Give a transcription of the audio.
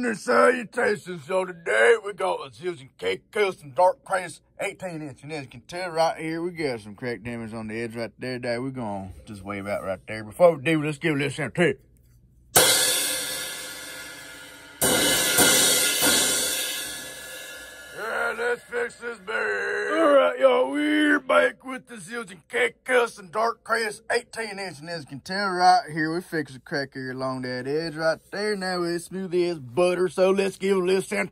morning salutations. So today we got a Zildjian K Custom Dark Crash 18 inch. And as you can tell right here, we got some crack damage on the edge right there. Today we're going to just wave out right there. Before we do, let's give this a tip. Yeah, let's fix this bear. All right, y'all, we're back with the Zildjian K and Dark Crash 18 inch. And as you can tell right here, we fixed a crack here along that edge right there. Now it's smooth as butter, so let's give a little sound.